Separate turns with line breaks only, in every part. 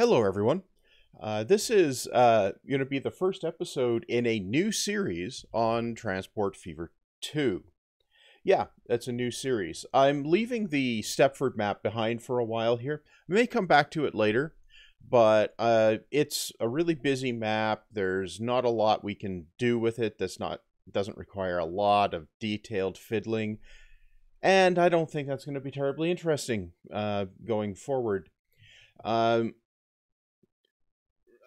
Hello, everyone. Uh, this is uh, going to be the first episode in a new series on Transport Fever 2. Yeah, that's a new series. I'm leaving the Stepford map behind for a while here. I may come back to it later, but uh, it's a really busy map. There's not a lot we can do with it that's not doesn't require a lot of detailed fiddling. And I don't think that's going to be terribly interesting uh, going forward. Um,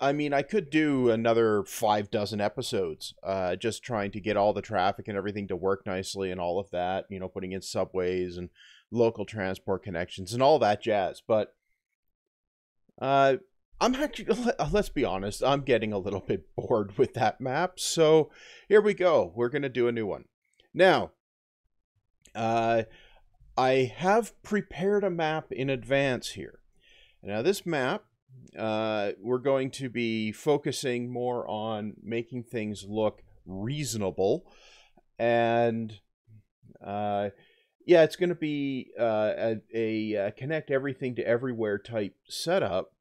I mean, I could do another five dozen episodes, uh, just trying to get all the traffic and everything to work nicely and all of that. You know, putting in subways and local transport connections and all that jazz. But uh, I'm actually, let's be honest, I'm getting a little bit bored with that map. So here we go. We're going to do a new one. Now, uh, I have prepared a map in advance here. Now, this map uh, we're going to be focusing more on making things look reasonable and uh, yeah it's going to be uh, a, a, a, connect everything to everywhere type setup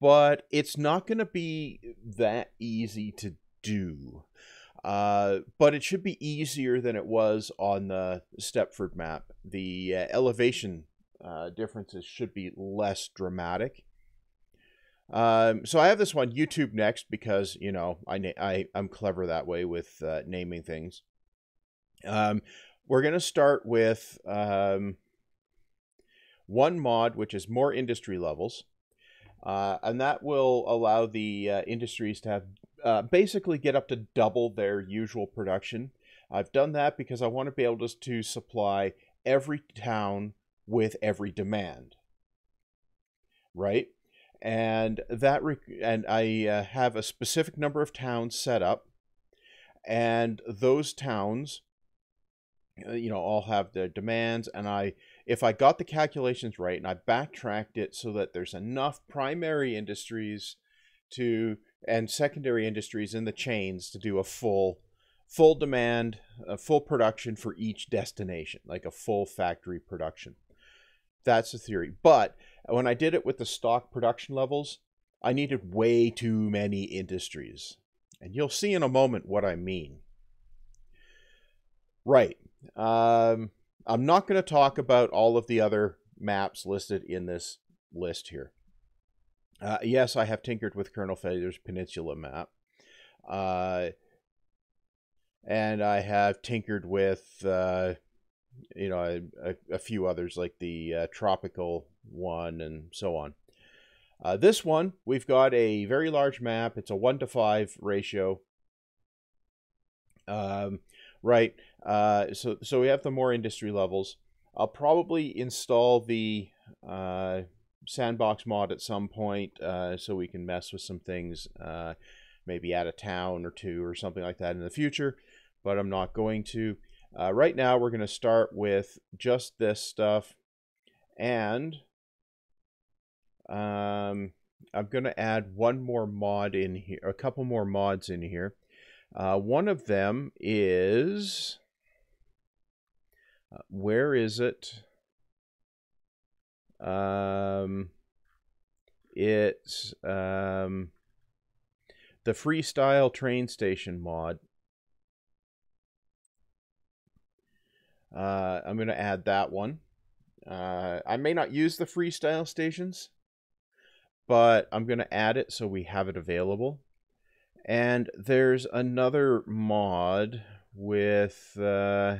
but it's not going to be that easy to do uh, but it should be easier than it was on the Stepford map. The uh, elevation uh, differences should be less dramatic. Um, so I have this one YouTube next because you know I I I'm clever that way with uh, naming things. Um, we're gonna start with um, one mod which is more industry levels, uh, and that will allow the uh, industries to have uh, basically get up to double their usual production. I've done that because I want to be able to, to supply every town with every demand. Right? And that and I uh, have a specific number of towns set up, and those towns, uh, you know, all have their demands. And I, if I got the calculations right, and I backtracked it so that there's enough primary industries to and secondary industries in the chains to do a full full demand, a full production for each destination, like a full factory production. That's the theory. But when I did it with the stock production levels, I needed way too many industries. And you'll see in a moment what I mean. Right. Um, I'm not going to talk about all of the other maps listed in this list here. Uh, yes, I have tinkered with Colonel Failur's Peninsula map. Uh, and I have tinkered with uh, you know, a, a, few others like the uh, tropical one and so on. Uh, this one, we've got a very large map. It's a 1 to 5 ratio. Um, right. Uh, so, so we have the more industry levels. I'll probably install the uh, sandbox mod at some point uh, so we can mess with some things, uh, maybe add a town or two or something like that in the future, but I'm not going to. Uh, right now, we're going to start with just this stuff. And um, I'm going to add one more mod in here, a couple more mods in here. Uh, one of them is, uh, where is it? Um, it's um, the freestyle train station mod. Uh, I'm going to add that one. Uh, I may not use the freestyle stations, but I'm going to add it so we have it available. And there's another mod with uh,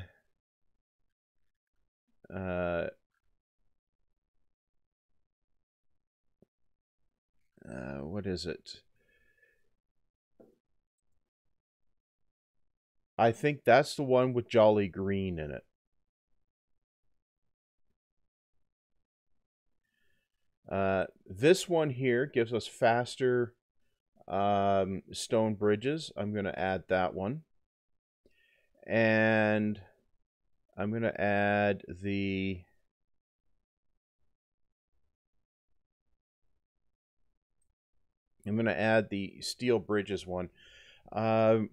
uh, uh, what is it? I think that's the one with Jolly Green in it. Uh, this one here gives us faster um, stone bridges. I'm going to add that one. And I'm going to add the... I'm going to add the steel bridges one. Um,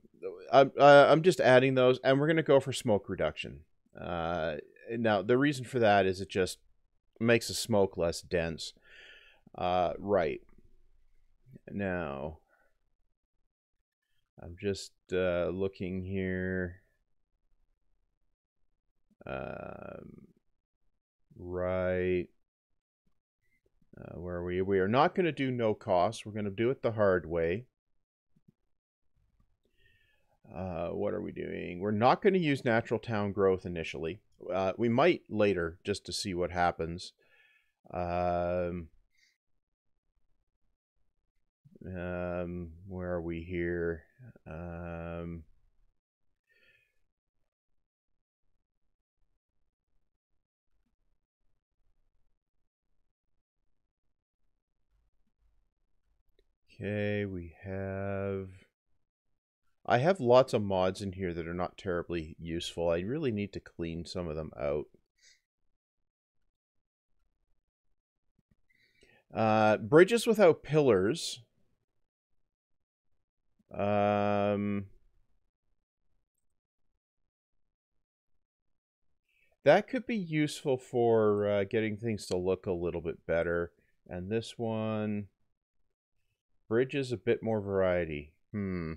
I'm, I'm just adding those, and we're going to go for smoke reduction. Uh, now, the reason for that is it just makes the smoke less dense. Uh, right. now, I'm just uh, looking here. Um, right. Uh, where are we? We are not going to do no cost. We're going to do it the hard way. Uh, what are we doing? We're not going to use natural town growth initially. Uh, we might later just to see what happens. Um, um, where are we here? Um, okay, we have... I have lots of mods in here that are not terribly useful. I really need to clean some of them out. Uh, bridges without pillars. Um, that could be useful for uh, getting things to look a little bit better. And this one, bridges a bit more variety. Hmm.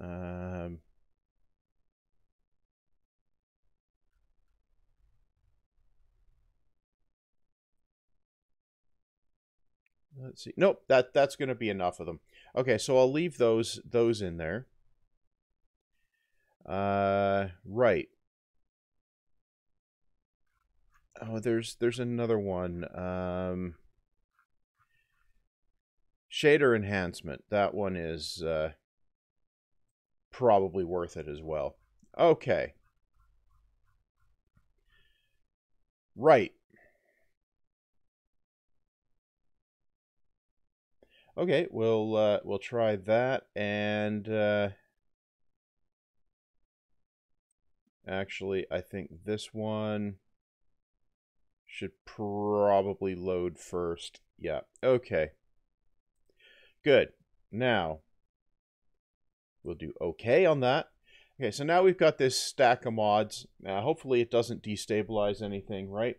Um, let's see. Nope, that that's going to be enough of them. Okay, so I'll leave those those in there. Uh, right. Oh, there's there's another one. Um, shader enhancement. That one is uh, probably worth it as well. Okay. Right. Okay, we'll uh, we'll try that and uh, actually I think this one should probably load first. Yeah, okay. Good. Now, we'll do okay on that. Okay, so now we've got this stack of mods. Uh, hopefully it doesn't destabilize anything, right?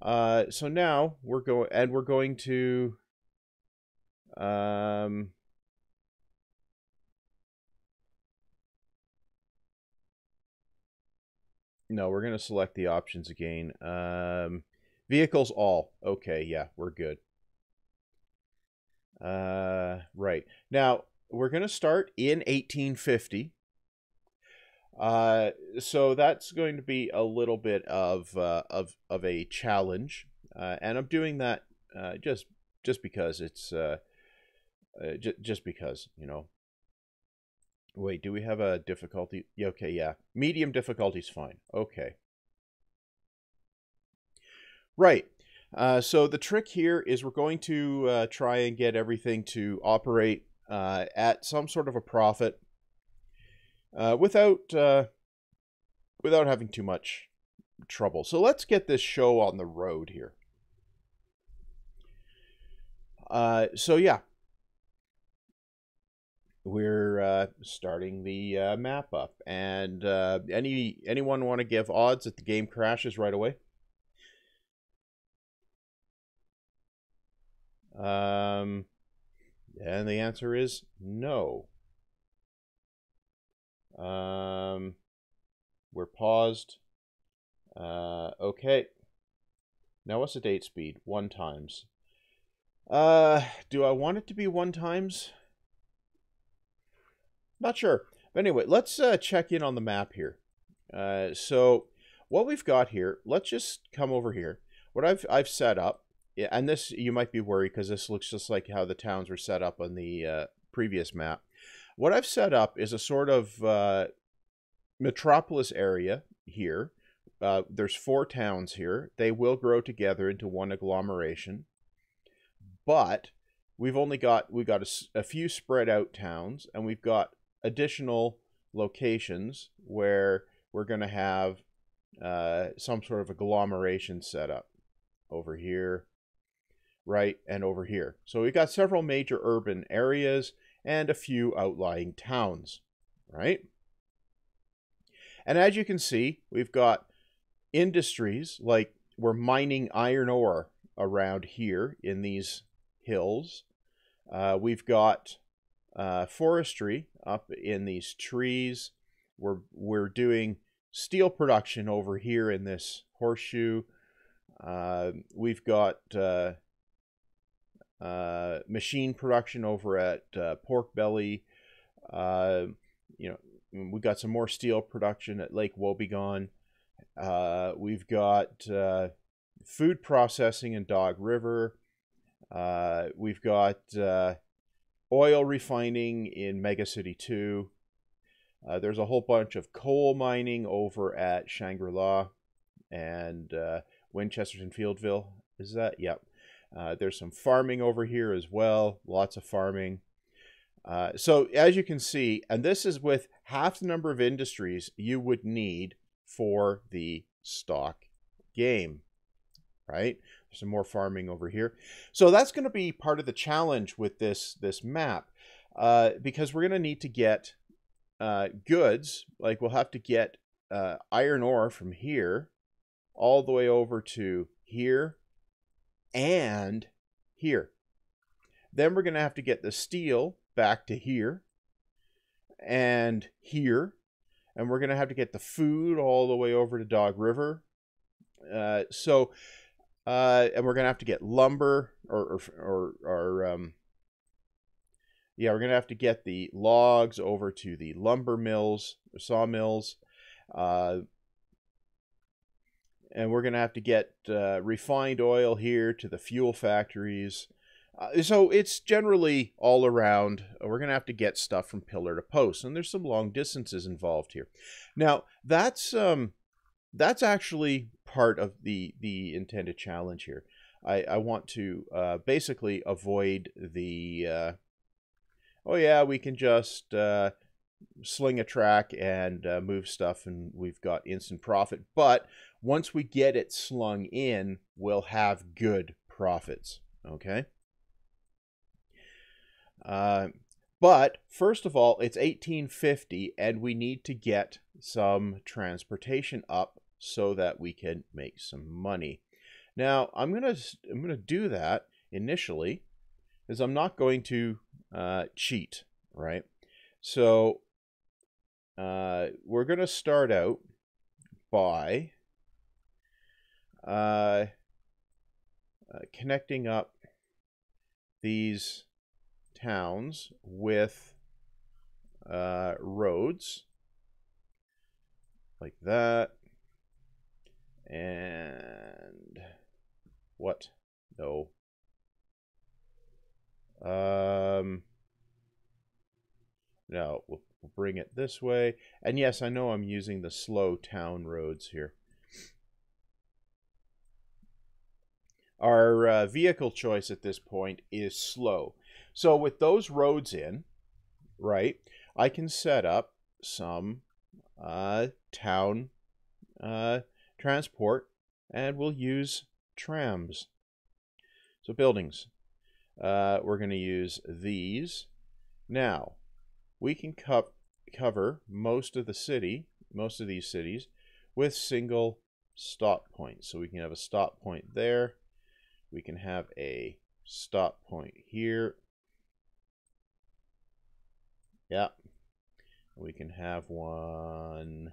Uh, so now we're going, and we're going to um, no, we're going to select the options again. Um, vehicles all. Okay, yeah, we're good. Uh, right. Now, we're going to start in 1850. Uh, so that's going to be a little bit of uh, of of a challenge, uh, and I'm doing that uh, just just because it's uh, j- just because, you know. Wait, do we have a difficulty? Yeah, okay, yeah. Medium difficulty's fine. Okay. Right. Uh, so the trick here is we're going to uh, try and get everything to operate uh, at some sort of a profit uh, without uh, without having too much trouble. So let's get this show on the road here. So yeah, we're uh, starting the uh, map up. And uh, any anyone want to give odds that the game crashes right away? Um, and the answer is no. Um, we're paused. Uh, okay. Now what's the date speed? One times. Uh, do I want it to be one times? Not sure. But anyway, let's uh, check in on the map here. Uh, so what we've got here, let's just come over here. What I've, I've set up, and this, you might be worried because this looks just like how the towns were set up on the uh, previous map. What I've set up is a sort of uh, metropolis area here. Uh, there's four towns here. They will grow together into one agglomeration. But we've only got we've got a, a few spread out towns, and we've got additional locations where we're going to have uh, some sort of agglomeration set up over here, right, and over here. So we've got several major urban areas and a few outlying towns, right? And as you can see, we've got industries like we're mining iron ore around here in these hills. Uh, we've got uh, forestry up in these trees. We're, we're doing steel production over here in this horseshoe. Uh, we've got uh, uh, machine production over at uh, Pork Belly. You know, we've got some more steel production at Lake Wobegon. Uh, we've got uh, food processing in Dog River. Uh, we've got oil refining in Mega City 2. Uh, there's a whole bunch of coal mining over at Shangri La and uh, Winchesterton Fieldville. Is that? Yep. there's some farming over here as well. Lots of farming. Uh, so as you can see, and this is with half the number of industries you would need for the stock game, right? Some more farming over here. So that's going to be part of the challenge with this, this map uh, because we're going to need to get uh, goods, like we'll have to get uh, iron ore from here all the way over to here and here. Then we're going to have to get the steel back to here and here. And we're going to have to get the food all the way over to Dog River. Uh, so, uh, and we're going to have to get lumber or, or, or, or um, yeah, we're going to have to get the logs over to the lumber mills, sawmills. Uh, and we're going to have to get uh, refined oil here to the fuel factories. Uh, so it's generally all around. We're going to have to get stuff from pillar to post, and there's some long distances involved here. Now that's um, that's actually part of the the intended challenge here. I, I want to uh, basically avoid the uh, oh yeah we can just uh, sling a track and uh, move stuff and we've got instant profit. But once we get it slung in, we'll have good profits. Okay. Uh, but first of all, it's 1850, and we need to get some transportation up so that we can make some money. Now, I'm gonna I'm gonna do that initially, is I'm not going to uh, cheat, right? So uh, we're gonna start out by uh, uh connecting up these towns with uh, roads like that. And what? No. Um, no, we'll, we'll bring it this way. And yes, I know I'm using the slow town roads here. Our uh, vehicle choice at this point is slow. So with those roads in, right, I can set up some uh, town uh, transport and we'll use trams. So buildings. Uh, we're going to use these. Now, we can co cover most of the city, most of these cities, with single stop points. So we can have a stop point there. We can have a stop point here yeah. We can have one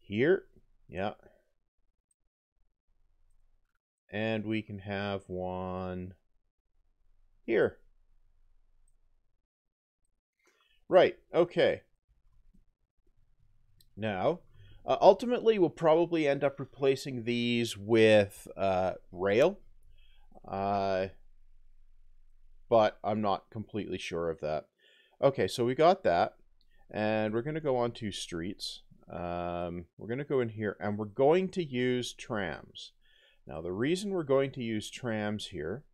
here. Yeah. And we can have one here. Right, okay. Now, uh, ultimately, we'll probably end up replacing these with uh, rail. Uh, but I'm not completely sure of that. Okay, so we got that. And we're going to go on to streets. Um, we're going to go in here and we're going to use trams. Now the reason we're going to use trams here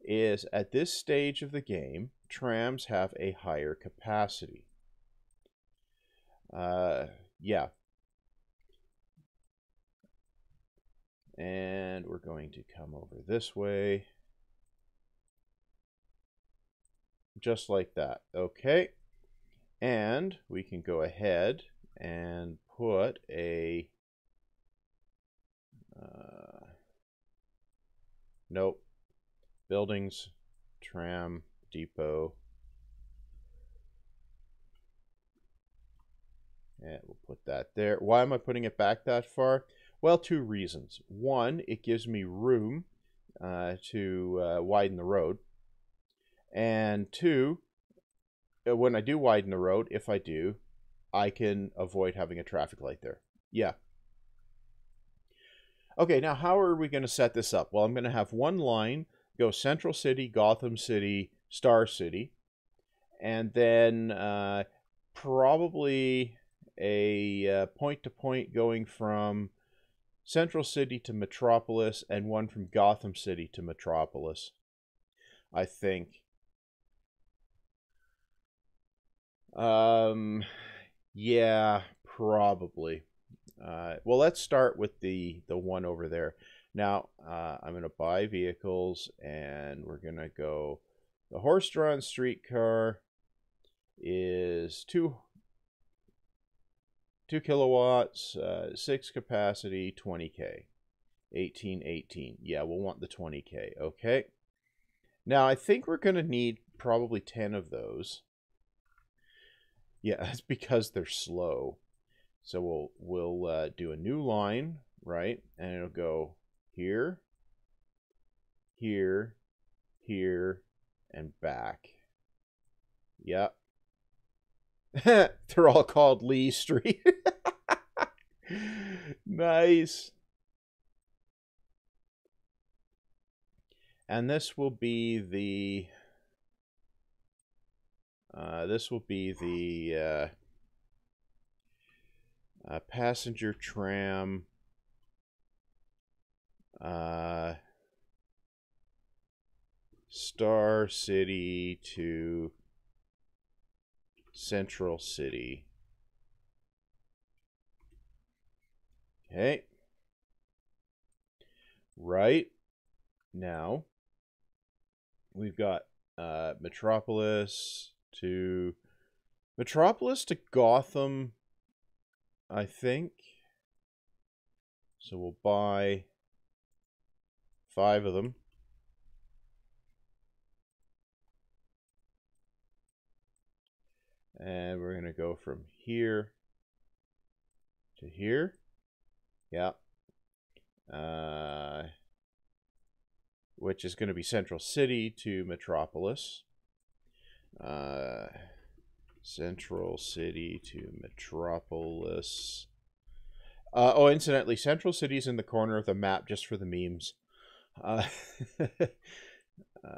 is at this stage of the game, trams have a higher capacity. Uh, yeah. And we're going to come over this way. just like that. Okay. And we can go ahead and put a, nope, buildings, tram depot. And we'll put that there. Why am I putting it back that far? Well, two reasons. One, it gives me room uh, to uh, widen the road. And two, uh, when I do widen the road, if I do, I can avoid having a traffic light there. Yeah. Okay, now how are we going to set this up? Well, I'm going to have one line go Central City, Gotham City, Star City, and then uh, probably a point to point going from Central City to Metropolis and one from Gotham City to Metropolis. I think. Um, yeah, probably. Uh, well, let's start with the the one over there. Now, uh, I'm going to buy vehicles, and we're going to go. The horse-drawn streetcar is two two kilowatts, uh, six capacity, 20k, 1818. Yeah, we'll want the 20k. Okay. Now, I think we're going to need probably 10 of those. Yeah, that's because they're slow. So we'll we'll uh, do a new line, right? And it'll go here, here, here, and back. Yep. They're all called Lee Street. nice. And this will be the uh, this will be the uh, uh, passenger tram uh, Star City to Central City. Okay. Right now, we've got uh, Metropolis to Metropolis to Gotham, I think. So we'll buy five of them. And we're going to go from here to here. Yeah. Uh, which is going to be Central City to Metropolis. Uh, Central City to Metropolis. Uh, oh, incidentally, Central City is in the corner of the map just for the memes. Uh, uh,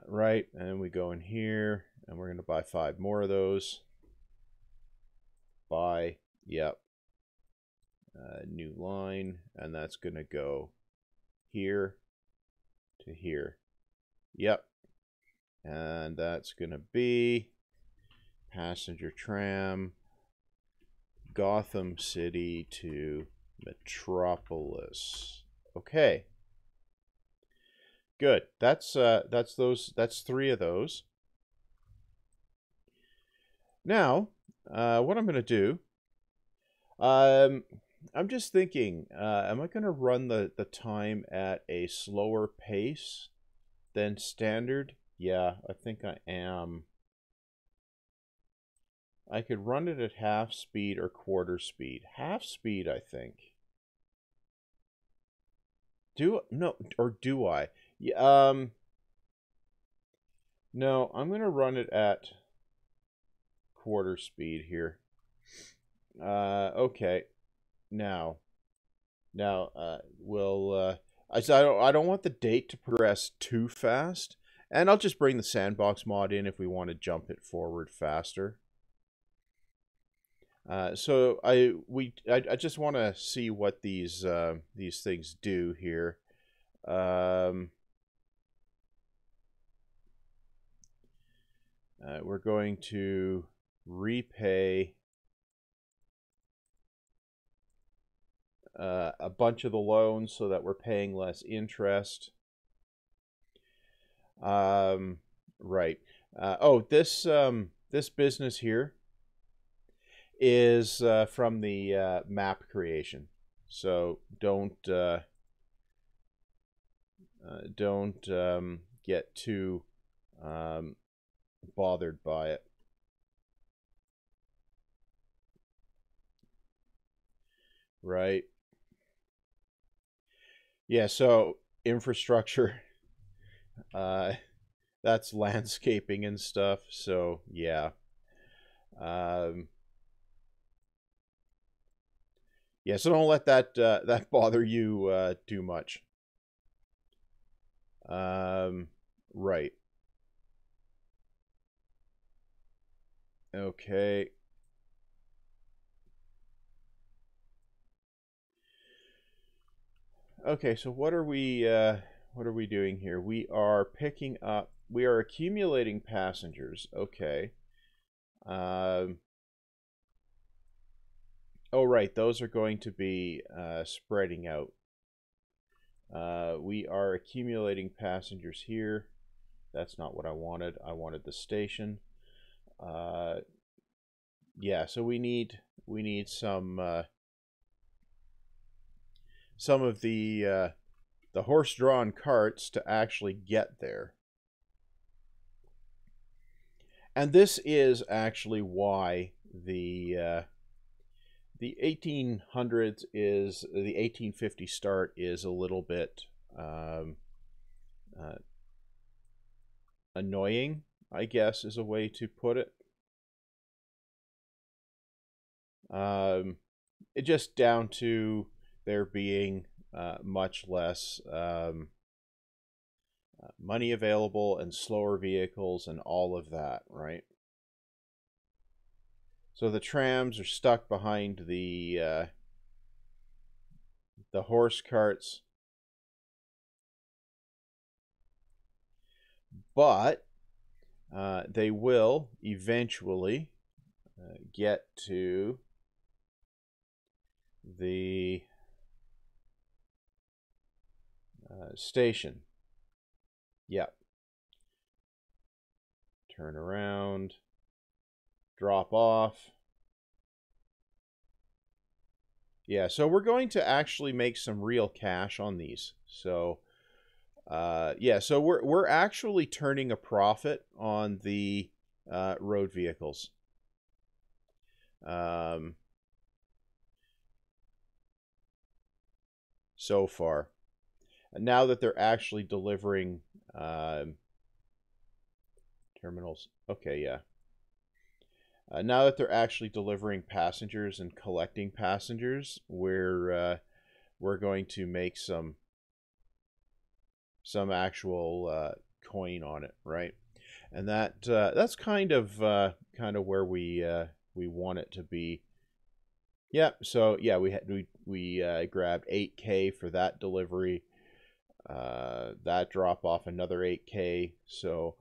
right, and we go in here, and we're going to buy five more of those. Buy, yep. Uh, new line, and that's going to go here to here. Yep. And that's going to be passenger tram, Gotham City to Metropolis. Okay. Good. That's uh that's those that's three of those. Now, uh what I'm going to do um I'm just thinking, uh, am I going to run the, the time at a slower pace than standard? Yeah, I think I am. I could run it at half speed or quarter speed. Half speed, I think. Do no or do I? Yeah, um No, I'm going to run it at quarter speed here. Uh okay now. Now, uh, we'll. Uh, I, I don't. I don't want the date to progress too fast, and I'll just bring the sandbox mod in if we want to jump it forward faster. Uh, so I we I, I just want to see what these uh, these things do here. Um, uh, we're going to repay uh, a bunch of the loans so that we're paying less interest. Um, right. Uh, oh, this um, this business here is uh, from the uh, map creation. So don't uh, uh, don't um, get too um, bothered by it. Right. Yeah, so infrastructure, uh, that's landscaping and stuff. So yeah, um, yeah. So don't let that uh, that bother you uh, too much. Um, right. Okay. Okay, so what are we uh, what are we doing here? We are picking up. We are accumulating passengers. Okay. Um. Oh right, those are going to be uh, spreading out. Uh, we are accumulating passengers here. That's not what I wanted. I wanted the station. Uh, yeah, so we need we need some uh, some of the uh, the horse-drawn carts to actually get there. And this is actually why the uh, the 1800s is the 1850 start is a little bit um, uh, annoying, I guess, is a way to put it. Um, it just down to there being uh, much less um, uh, money available and slower vehicles and all of that, right? So the trams are stuck behind the uh, the horse carts. But uh, they will eventually uh, get to the uh, station. Yep. Turn around. Drop off. Yeah, so we're going to actually make some real cash on these. So, uh, yeah, so we're, we're actually turning a profit on the uh, road vehicles. Um, so far. And now that they're actually delivering um, terminals. Okay, yeah. Uh, now that they're actually delivering passengers and collecting passengers, we're uh, we're going to make some some actual uh, coin on it, right? And that uh, that's kind of uh, kind of where we uh, we want it to be yeah, so yeah, we had we we grabbed 8k for that delivery. That drop off another 8k. So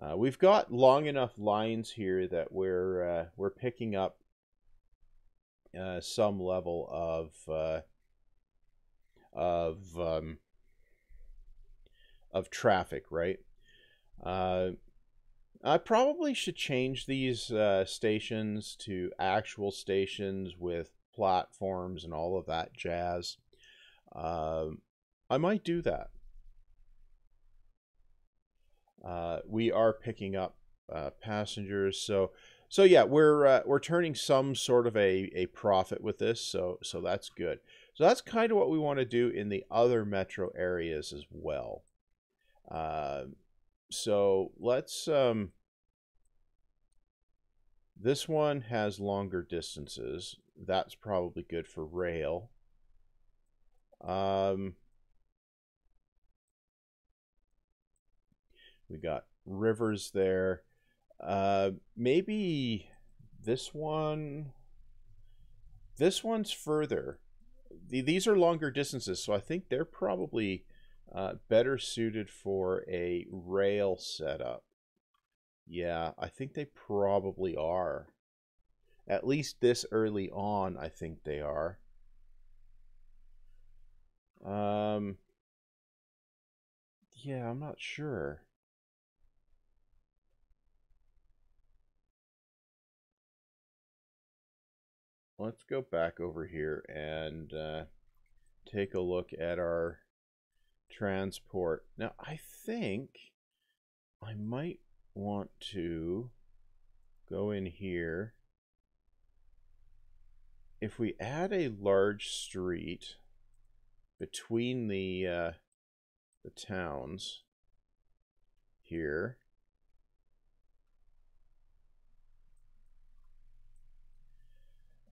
uh, we've got long enough lines here that we're uh, we're picking up uh, some level of uh, of um, of traffic, right? Uh, I probably should change these uh, stations to actual stations with platforms and all of that jazz. I might do that. Uh, we are picking up uh, passengers, so so yeah, we're uh, we're turning some sort of a, a profit with this, so so that's good. So that's kind of what we want to do in the other metro areas as well. Uh, so let's um, this one has longer distances. That's probably good for rail. Um, we got rivers there. Uh, maybe this one. This one's further. These are longer distances, so I think they're probably uh, better suited for a rail setup. Yeah, I think they probably are. At least this early on, I think they are. Um, yeah, I'm not sure. Let's go back over here and uh, take a look at our transport. Now, I think I might want to go in here. If we add a large street between the uh, the towns here,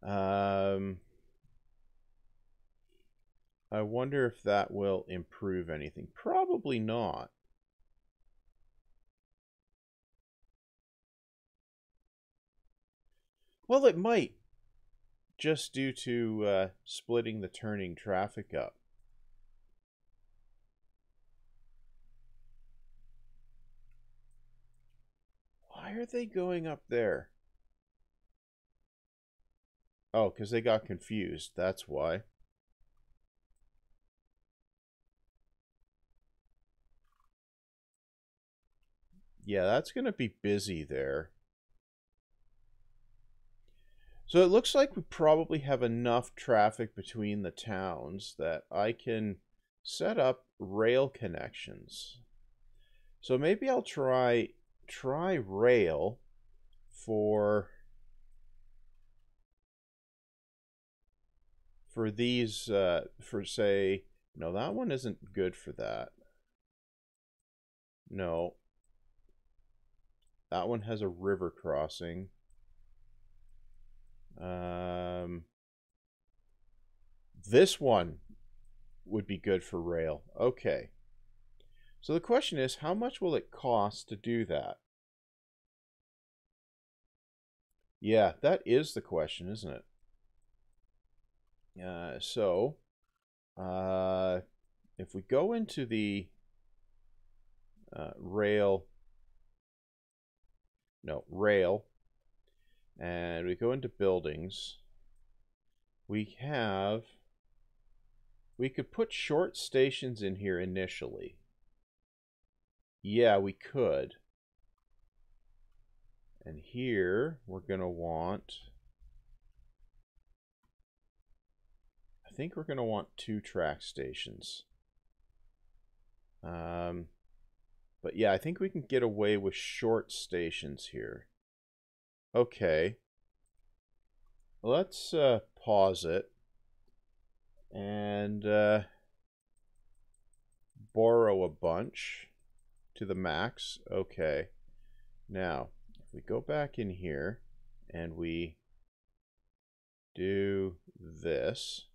um, I wonder if that will improve anything. Probably not. Well, it might, just due to uh, splitting the turning traffic up. Why are they going up there? Oh, because they got confused. That's why. Yeah, that's going to be busy there. So it looks like we probably have enough traffic between the towns that I can set up rail connections. So maybe I'll try try rail for for these uh, for say no that one isn't good for that no that one has a river crossing um, this one would be good for rail. Okay. So the question is, how much will it cost to do that? Yeah, that is the question, isn't it? Uh, so, uh, if we go into the uh, rail, no, rail, and we go into buildings, we have, we could put short stations in here initially. Yeah, we could. And here, we're going to want, think we're going to want two track stations. Um, but yeah, I think we can get away with short stations here. Okay. Let's uh, pause it and uh, borrow a bunch to the max. Okay. Now, if we go back in here and we do this,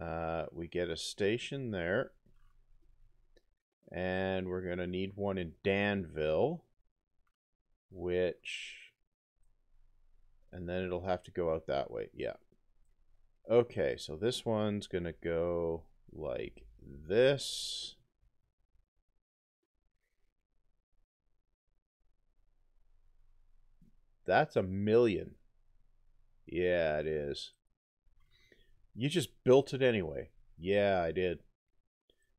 uh, we get a station there. And we're going to need one in Danville which, and then it'll have to go out that way. Yeah. Okay, so this one's going to go like this. That's a million. Yeah, it is. You just built it anyway. Yeah, I did.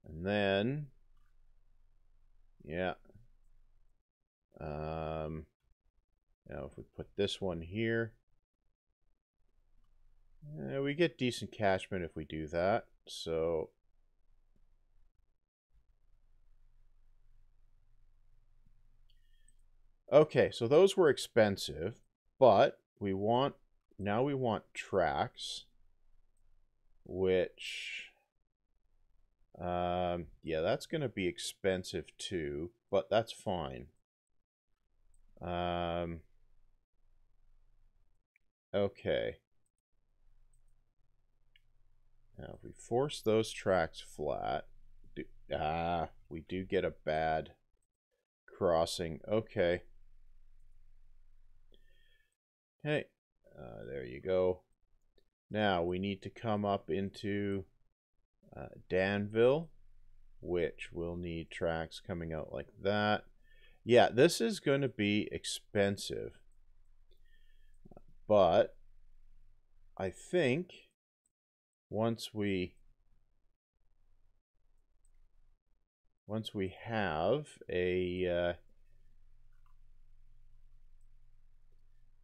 And then, yeah, um, now if we put this one here, eh, we get decent catchment if we do that. So Okay, so those were expensive, but we want, now we want tracks, which, um, yeah, that's going to be expensive too, but that's fine. Um, okay. Now, if we force those tracks flat, do, ah, we do get a bad crossing. Okay. Okay, uh, there you go. Now, we need to come up into uh, Danville, which will need tracks coming out like that. Yeah, this is going to be expensive. But I think once we once we have a uh,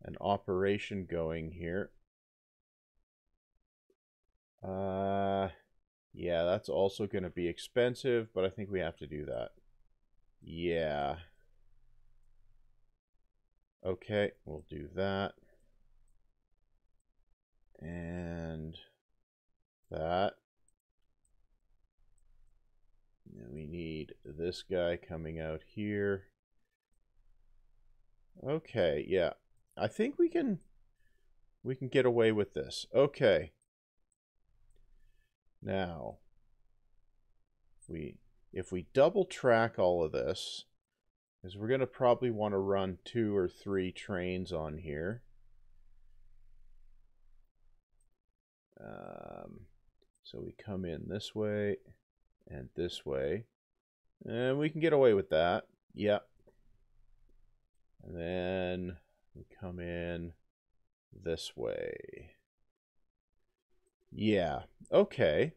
an operation going here uh yeah that's also going to be expensive but I think we have to do that Yeah. Okay, we'll do that. And that. And we need this guy coming out here. Okay, yeah. I think we can we can get away with this. Okay. Now, we if we double track all of this, is we're going to probably want to run two or three trains on here. Um, so we come in this way and this way. And we can get away with that. Yep. And then we come in this way. Yeah, okay.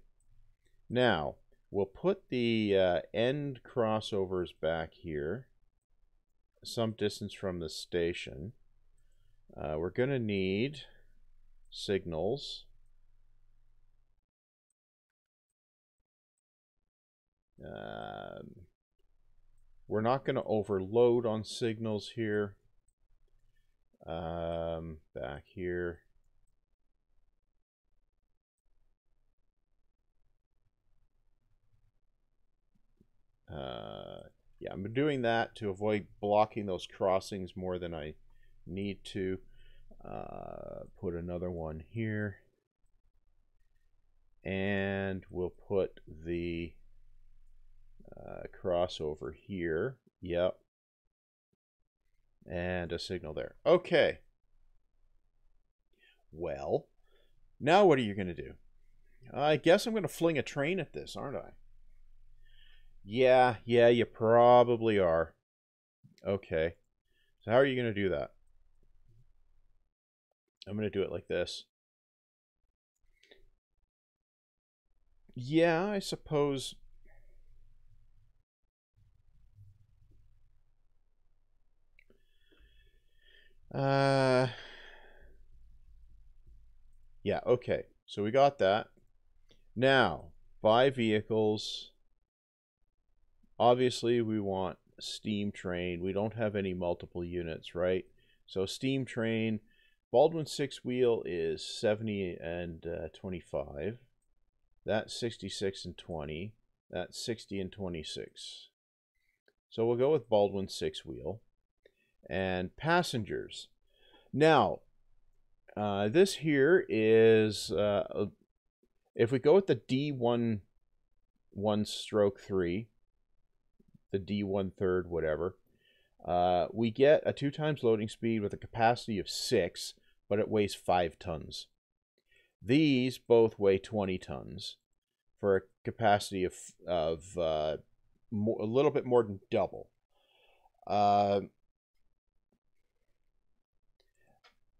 Now, we'll put the uh, end crossovers back here, some distance from the station. Uh, we're going to need signals. Um, we're not going to overload on signals here. Um, back here. Uh, yeah, I'm doing that to avoid blocking those crossings more than I need to. Uh, put another one here. And we'll put the uh, crossover here. Yep. And a signal there. Okay. Well, now what are you going to do? I guess I'm going to fling a train at this, aren't I? Yeah, yeah, you probably are. Okay. So how are you going to do that? I'm going to do it like this. Yeah, I suppose Uh, yeah, okay. So we got that. Now, buy vehicles. Obviously, we want steam train. We don't have any multiple units, right? So steam train, Baldwin six wheel is 70 and uh, 25. That's 66 and 20. That's 60 and 26. So we'll go with Baldwin six wheel and passengers. Now, uh, this here is, uh, if we go with the D1 one stroke 3, the D1 third, whatever, uh, we get a two times loading speed with a capacity of 6, but it weighs 5 tons. These both weigh 20 tons for a capacity of, of uh, a little bit more than double. Uh,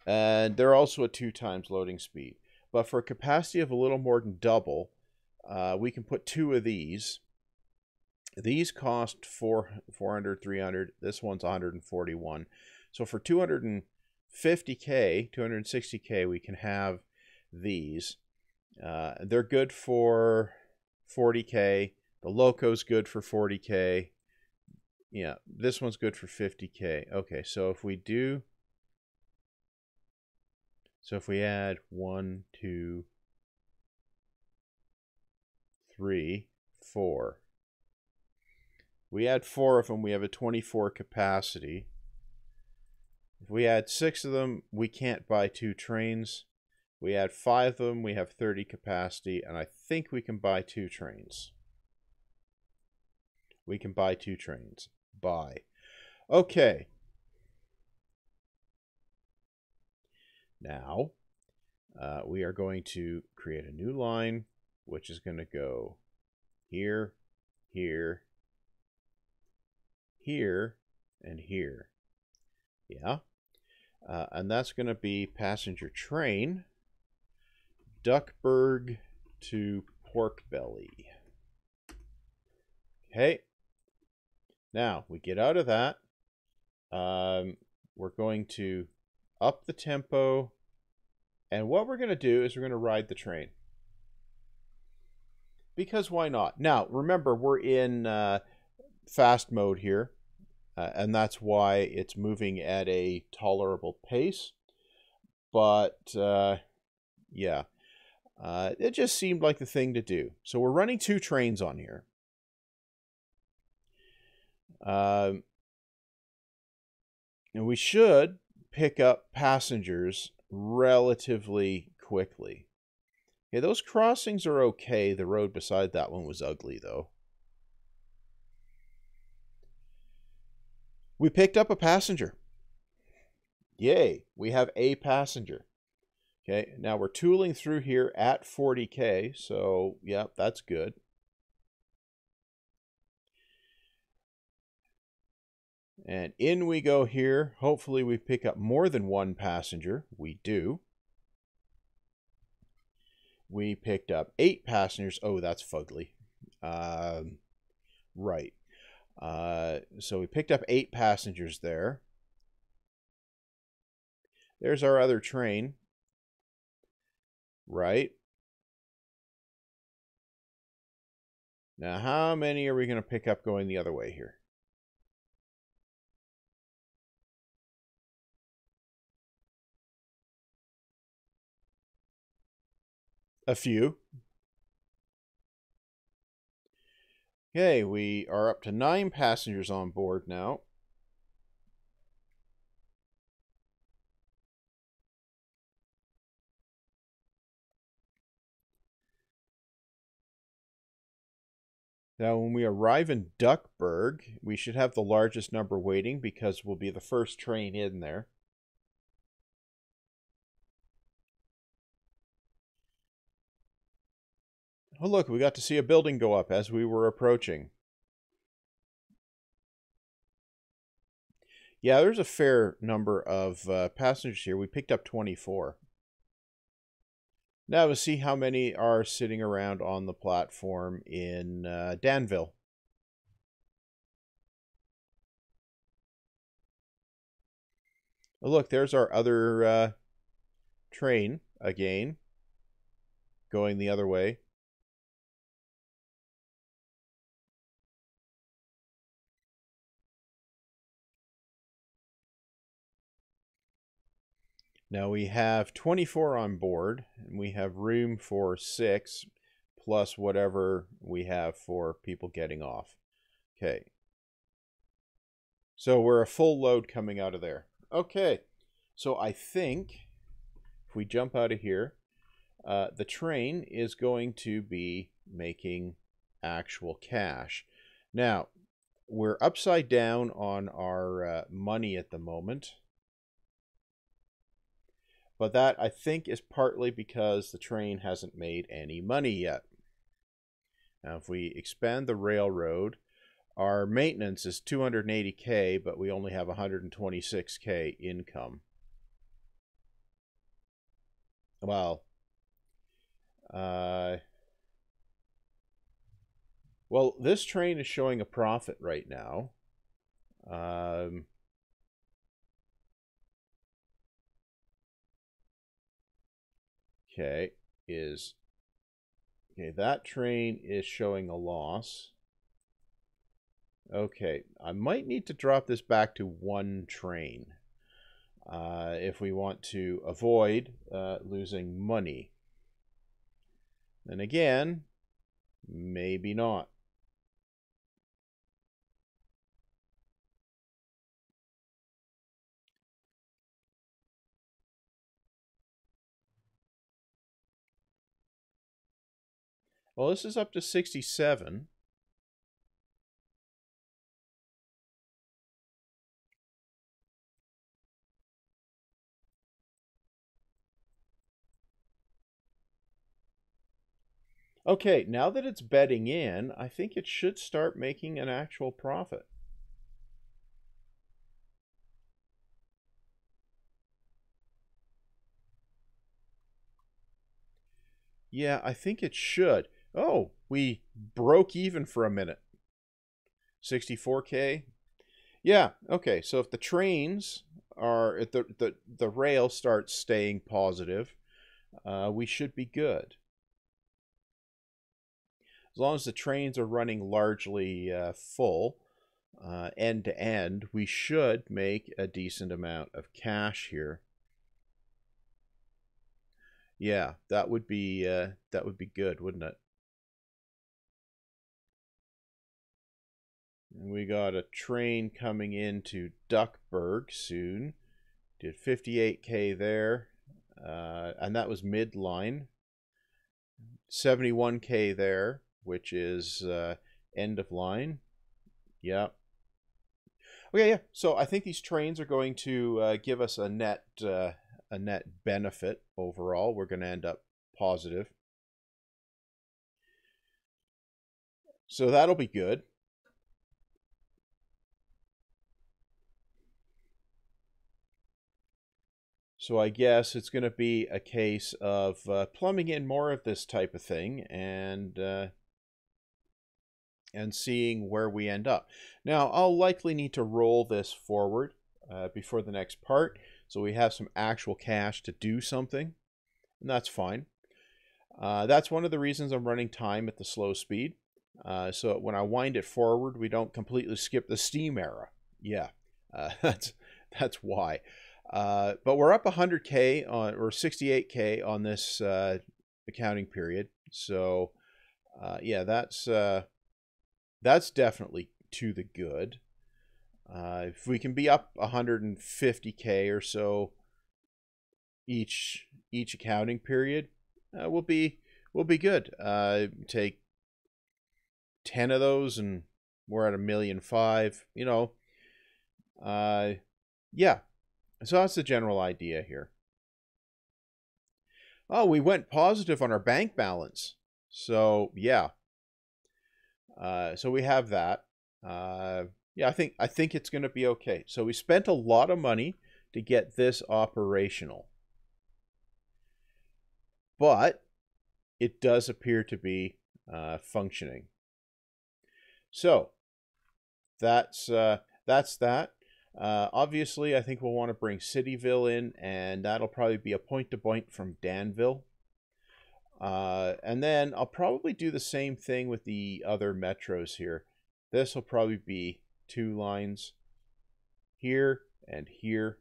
and they're also a two times loading speed. But for a capacity of a little more than double, uh, we can put two of these. These cost four, 400, 300. This one's 141. So for 250K, 260K, we can have these. Uh, they're good for 40K. The Loco's good for 40K. Yeah, this one's good for 50K. Okay, so if we do so if we add one, two, three, four, we add four of them, we have a 24 capacity. If we add six of them, we can't buy two trains. We add five of them, we have 30 capacity, and I think we can buy two trains. We can buy two trains. Buy. Okay. Now, uh, we are going to create a new line, which is going to go here, here, here, and here. Yeah. Uh, and that's going to be passenger train, Duckburg to Pork Belly. Okay. Now, we get out of that. Um, we're going to up the tempo. And what we're going to do is we're going to ride the train. Because why not? Now, remember, we're in uh, fast mode here, uh, and that's why it's moving at a tolerable pace. But uh, yeah, uh, it just seemed like the thing to do. So we're running two trains on here. Um, and we should pick up passengers relatively quickly. Okay, those crossings are okay. The road beside that one was ugly, though. We picked up a passenger. Yay, we have a passenger. Okay, now we're tooling through here at 40K, so yeah, that's good. And in we go here. Hopefully we pick up more than one passenger. We do. We picked up eight passengers. Oh, that's fugly. Um, right. Uh, so we picked up eight passengers there. There's our other train. Right. Now, how many are we going to pick up going the other way here? A few. Okay, we are up to nine passengers on board now. Now, when we arrive in Duckburg, we should have the largest number waiting because we'll be the first train in there. Oh, look, we got to see a building go up as we were approaching. Yeah, there's a fair number of uh, passengers here. We picked up 24. Now we'll see how many are sitting around on the platform in uh, Danville. Oh, look, there's our other uh, train again, going the other way. Now we have 24 on board, and we have room for six, plus whatever we have for people getting off. Okay. So we're a full load coming out of there. Okay. So I think if we jump out of here, uh, the train is going to be making actual cash. Now, we're upside down on our uh, money at the moment. But that, I think, is partly because the train hasn't made any money yet. Now, if we expand the railroad, our maintenance is 280K, but we only have 126K income. Well, uh, well, this train is showing a profit right now. Um, okay, is, okay, that train is showing a loss. Okay, I might need to drop this back to one train uh, if we want to avoid uh, losing money. And again, maybe not. Well, this is up to 67. Okay, now that it's bedding in, I think it should start making an actual profit. Yeah, I think it should. Oh, we broke even for a minute. 64k. Yeah, okay. So if the trains are the the the rail starts staying positive, uh, we should be good. As long as the trains are running largely uh, full, uh, end to end, we should make a decent amount of cash here. Yeah, that would be uh, that would be good, wouldn't it? And we got a train coming into Duckburg soon. Did 58k there, uh, and that was midline. 71k there, which is uh, end of line. Yep. Okay, yeah. So I think these trains are going to uh, give us a net uh, a net benefit overall. We're going to end up positive. So that'll be good. So I guess it's going to be a case of uh, plumbing in more of this type of thing and uh, and seeing where we end up. Now, I'll likely need to roll this forward uh, before the next part, so we have some actual cash to do something, and that's fine. Uh, that's one of the reasons I'm running time at the slow speed. Uh, so when I wind it forward, we don't completely skip the steam era. Yeah, uh, that's that's why. Uh, but we're up 100k on or 68k on this uh, accounting period. So yeah, that's that's definitely to the good. Uh, if we can be up 150k or so each each accounting period, uh, we'll be we'll be good. Uh, take 10 of those and we're at a million five. You know, uh, yeah. So that's the general idea here. Oh, we went positive on our bank balance. So yeah, uh, so we have that. Uh, yeah, I think I think it's going to be okay. So we spent a lot of money to get this operational, but it does appear to be uh, functioning. So that's uh, that's that. Uh, obviously, I think we'll want to bring Cityville in, and that'll probably be a point to point from Danville. Uh, and then I'll probably do the same thing with the other metros here. This will probably be two lines here and here.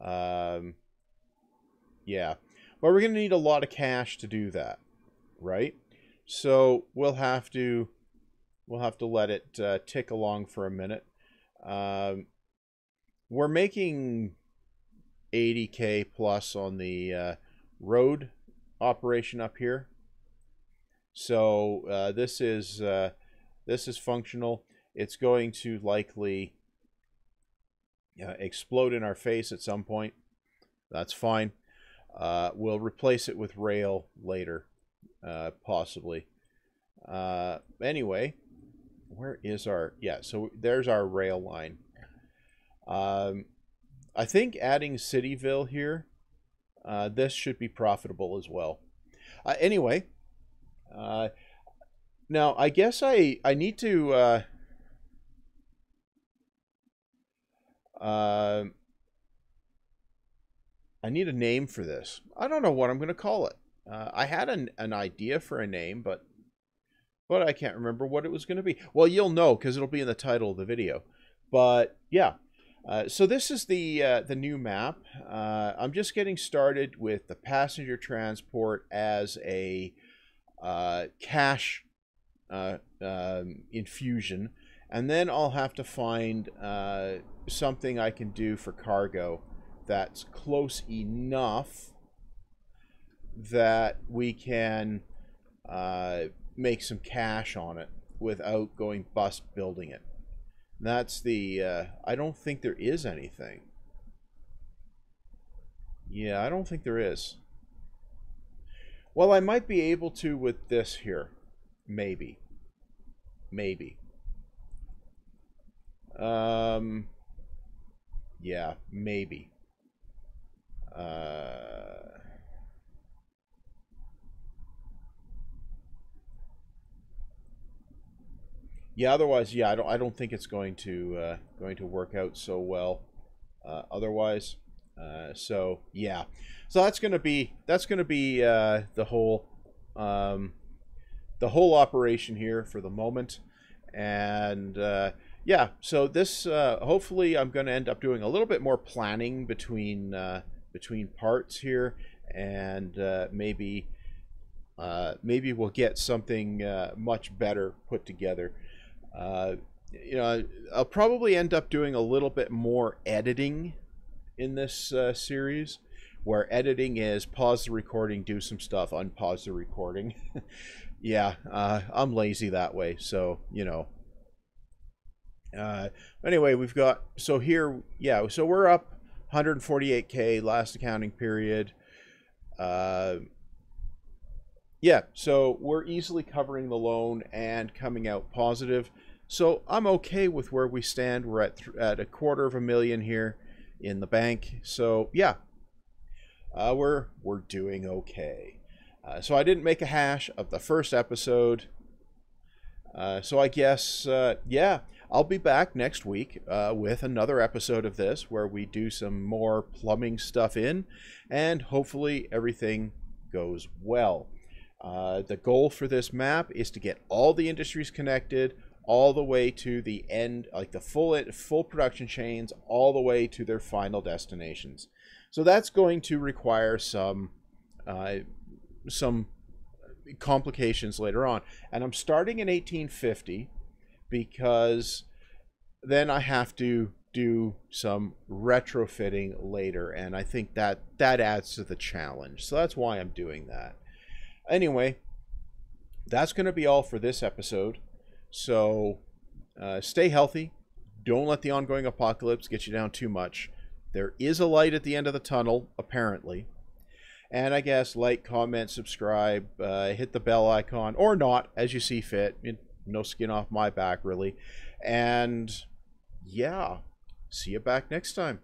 Um, yeah, but we're going to need a lot of cash to do that, right? So we'll have to we'll have to let it uh, tick along for a minute. Um, we're making 80k plus on the uh, road operation up here. So uh, this is uh, this is functional. It's going to likely uh, explode in our face at some point. That's fine. Uh, we'll replace it with rail later, uh, possibly. Anyway, where is our... Yeah, so there's our rail line. Um, I think adding Cityville here uh, this should be profitable as well. Uh, anyway, uh, now I guess I I need to. Uh, uh, I need a name for this. I don't know what I'm going to call it. Uh, I had an, an idea for a name, but but I can't remember what it was going to be. Well, you'll know because it'll be in the title of the video. But yeah, uh, so this is the uh, the new map. Uh, I'm just getting started with the passenger transport as a uh, cash uh, um, infusion, and then I'll have to find something I can do for cargo that's close enough that we can make some cash on it without going bust building it. That's the, uh, I don't think there is anything. Yeah, I don't think there is. Well, I might be able to with this here. Maybe. Maybe. Um, yeah, maybe. Uh, yeah, otherwise, yeah, I don't, I don't think it's going to uh, going to work out so well. Uh, otherwise, uh, so yeah, so that's gonna be that's gonna be uh, the whole um, the whole operation here for the moment. And uh, yeah, so this uh, hopefully I'm going to end up doing a little bit more planning between uh, between parts here, and uh, maybe uh, maybe we'll get something uh, much better put together. Uh, you know, I'll probably end up doing a little bit more editing in this uh, series, where editing is pause the recording, do some stuff, unpause the recording. yeah, uh, I'm lazy that way, so you know. Uh, anyway, we've got so here, yeah. So we're up 148k last accounting period. Uh, yeah, so we're easily covering the loan and coming out positive. So I'm okay with where we stand. We're at at a quarter of a million here in the bank. So yeah, uh, we're we're doing okay. Uh, so I didn't make a hash of the first episode. Uh, so I guess uh, yeah, I'll be back next week uh, with another episode of this where we do some more plumbing stuff in, and hopefully everything goes well. Uh, the goal for this map is to get all the industries connected all the way to the end, like the full full production chains, all the way to their final destinations. So that's going to require some uh, some complications later on. And I'm starting in 1850 because then I have to do some retrofitting later and I think that that adds to the challenge. So that's why I'm doing that. Anyway, that's going to be all for this episode. So uh, stay healthy. Don't let the ongoing apocalypse get you down too much. There is a light at the end of the tunnel, apparently. And I guess like, comment, subscribe, uh, hit the bell icon, or not, as you see fit. No skin off my back, really. And yeah, see you back next time.